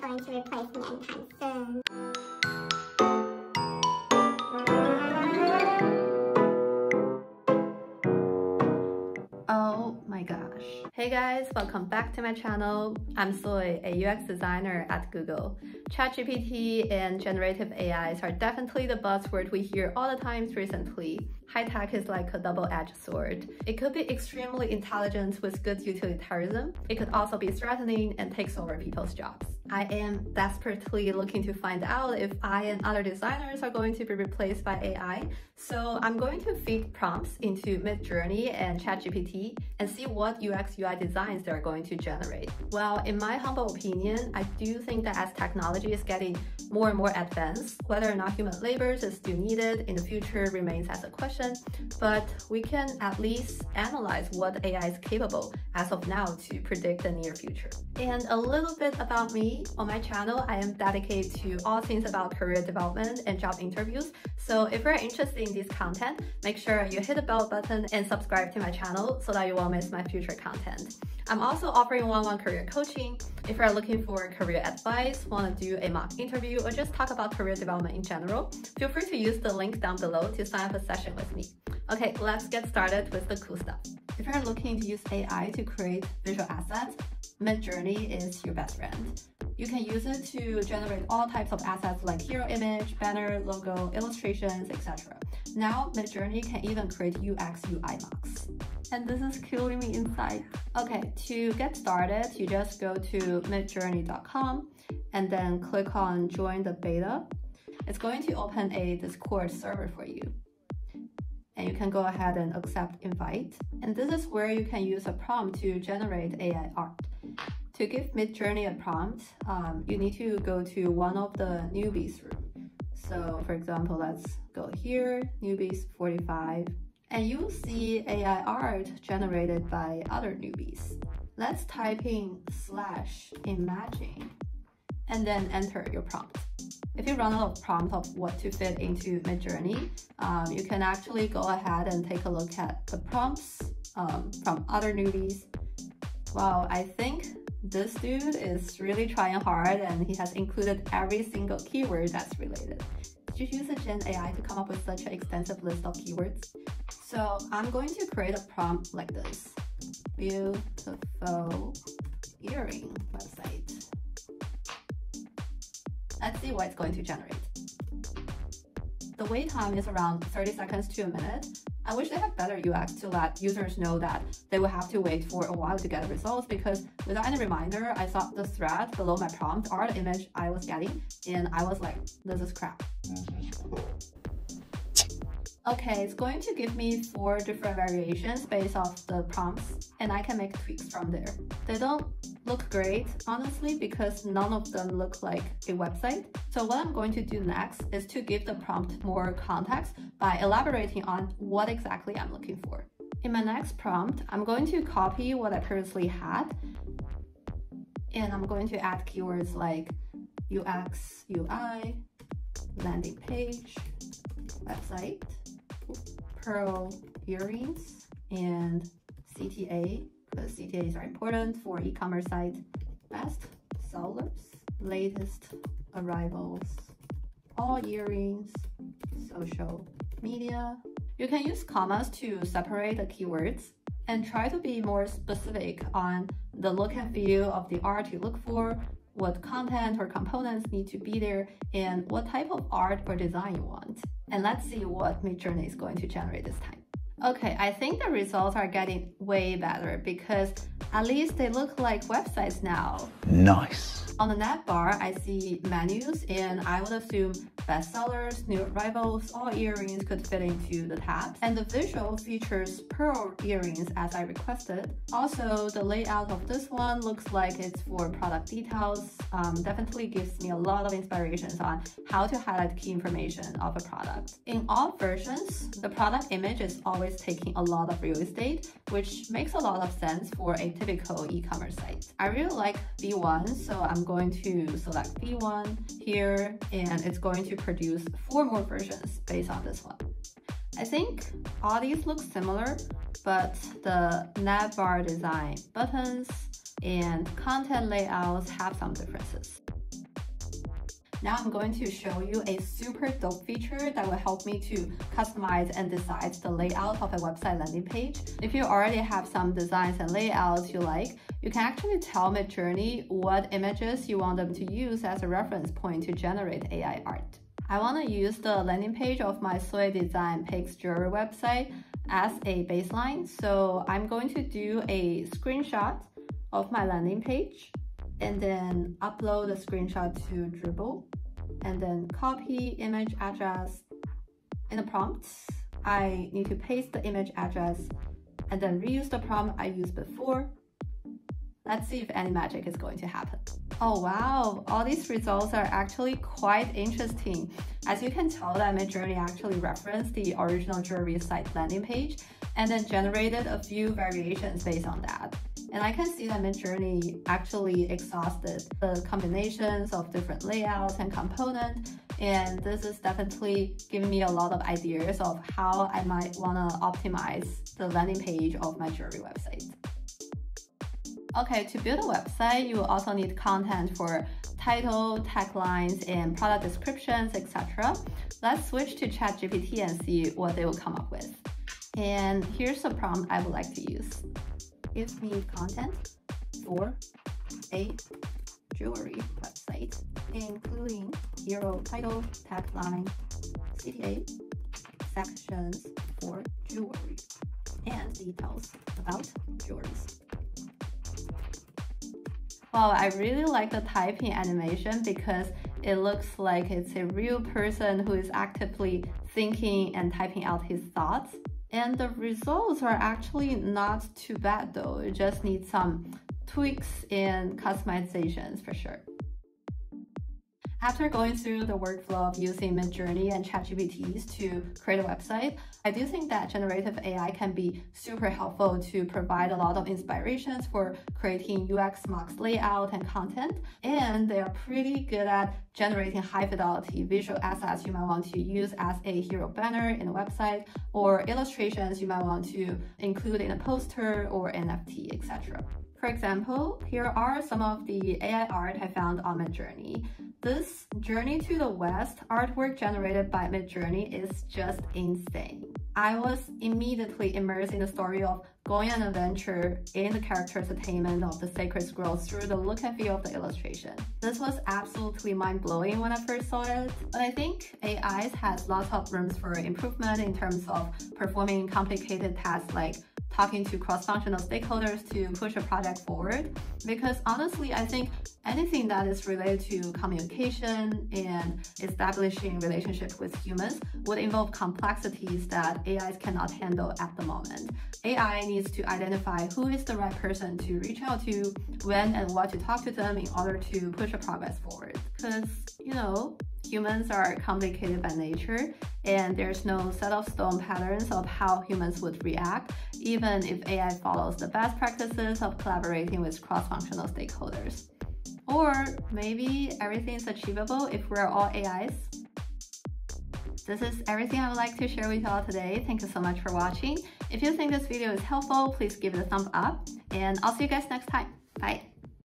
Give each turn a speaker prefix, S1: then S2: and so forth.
S1: going to replace me anytime soon. Oh my gosh. Hey guys, welcome back to my channel. I'm Soy, a UX designer at Google. ChatGPT and generative AIs are definitely the buzzword we hear all the times recently. High tech is like a double-edged sword. It could be extremely intelligent with good utilitarianism. It could also be threatening and takes over people's jobs. I am desperately looking to find out if I and other designers are going to be replaced by AI. So I'm going to feed prompts into Midjourney and ChatGPT and see what UX UI designs they're going to generate. Well, in my humble opinion, I do think that as technology is getting more and more advanced, whether or not human labor is still needed in the future remains as a question, but we can at least analyze what AI is capable as of now to predict the near future. And a little bit about me, on my channel, I am dedicated to all things about career development and job interviews. So if you're interested in this content, make sure you hit the bell button and subscribe to my channel so that you won't miss my future content. I'm also offering one-on-one career coaching. If you're looking for career advice, want to do a mock interview, or just talk about career development in general, feel free to use the link down below to sign up a session with me. Okay, let's get started with the cool stuff. If you're looking to use AI to create visual assets, Midjourney is your best friend. You can use it to generate all types of assets like hero image, banner, logo, illustrations, etc. Now, Midjourney can even create UX UI mocks. And this is killing me inside. Okay, to get started, you just go to midjourney.com and then click on join the beta. It's going to open a Discord server for you and you can go ahead and accept invite. And this is where you can use a prompt to generate AI art. To give Midjourney a prompt, um, you need to go to one of the newbies room. So for example, let's go here, newbies 45, and you'll see AI art generated by other newbies. Let's type in slash imagine and then enter your prompt. If you run out of prompts of what to fit into Midjourney, um, you can actually go ahead and take a look at the prompts um, from other newbies. Well, I think this dude is really trying hard and he has included every single keyword that's related. Did you use a Gen AI to come up with such an extensive list of keywords? So I'm going to create a prompt like this. Beautiful earring website. Let's see what it's going to generate. The wait time is around 30 seconds to a minute. I wish they had better UX to let users know that they will have to wait for a while to get results because without any reminder, I saw the thread below my prompt or the image I was getting and I was like, this is crap. Mm-hmm. Okay, it's going to give me four different variations based off the prompts and I can make tweaks from there. They don't look great, honestly, because none of them look like a website. So what I'm going to do next is to give the prompt more context by elaborating on what exactly I'm looking for. In my next prompt, I'm going to copy what I previously had and I'm going to add keywords like UX, UI, landing page, website, pearl earrings, and CTA because CTAs are important for e-commerce sites. Best sellers, latest arrivals, all earrings, social media. You can use commas to separate the keywords and try to be more specific on the look and feel of the art you look for, what content or components need to be there, and what type of art or design you want. And let's see what Midjourney is going to generate this time. Okay, I think the results are getting way better because at least they look like websites now.
S2: Nice.
S1: On the navbar, I see menus and I would assume bestsellers, new arrivals, all earrings could fit into the tabs. And the visual features pearl earrings as I requested. Also, the layout of this one looks like it's for product details. Um, definitely gives me a lot of inspirations on how to highlight key information of a product. In all versions, the product image is always taking a lot of real estate, which makes a lot of sense for a typical e-commerce site. I really like V1, so I'm going to select V1 here and it's going to produce four more versions based on this one. I think all these look similar, but the navbar design, buttons, and content layouts have some differences. Now I'm going to show you a super dope feature that will help me to customize and decide the layout of a website landing page. If you already have some designs and layouts you like, you can actually tell Midjourney what images you want them to use as a reference point to generate AI art. I want to use the landing page of my Soy Design Picks jewelry website as a baseline. So I'm going to do a screenshot of my landing page and then upload the screenshot to Dribbble and then copy image address. In the prompt, I need to paste the image address and then reuse the prompt I used before. Let's see if any magic is going to happen. Oh wow, all these results are actually quite interesting. As you can tell that Midjourney actually referenced the original jewelry site landing page and then generated a few variations based on that. And I can see that Midjourney actually exhausted the combinations of different layouts and components. And this is definitely giving me a lot of ideas of how I might want to optimize the landing page of my jewelry website. Okay, to build a website, you will also need content for title, taglines, and product descriptions, etc. Let's switch to ChatGPT and see what they will come up with. And here's a prompt I would like to use gives me content for a jewelry website, including hero title, tagline, CTA, sections for jewelry, and details about jewelries. Wow, I really like the typing animation because it looks like it's a real person who is actively thinking and typing out his thoughts. And the results are actually not too bad though. It just needs some tweaks and customizations for sure. After going through the workflow of using Midjourney and ChatGPTs to create a website, I do think that generative AI can be super helpful to provide a lot of inspirations for creating UX Mux layout and content. And they are pretty good at generating high fidelity visual assets you might want to use as a hero banner in a website or illustrations you might want to include in a poster or NFT, etc. For example, here are some of the AI art I found on Midjourney. This Journey to the West artwork generated by Midjourney is just insane. I was immediately immersed in the story of going on an adventure in the character's attainment of the sacred scrolls through the look and feel of the illustration. This was absolutely mind-blowing when I first saw it, but I think AIs has lots of rooms for improvement in terms of performing complicated tasks like talking to cross-functional stakeholders to push a project forward. Because honestly, I think anything that is related to communication and establishing relationships with humans would involve complexities that AIs cannot handle at the moment. AI needs to identify who is the right person to reach out to, when and what to talk to them in order to push a progress forward. Because, you know, humans are complicated by nature and there's no set of stone patterns of how humans would react, even if AI follows the best practices of collaborating with cross-functional stakeholders. Or maybe everything is achievable if we're all AIs. This is everything I would like to share with you all today. Thank you so much for watching. If you think this video is helpful, please give it a thumbs up and I'll see you guys next time. Bye!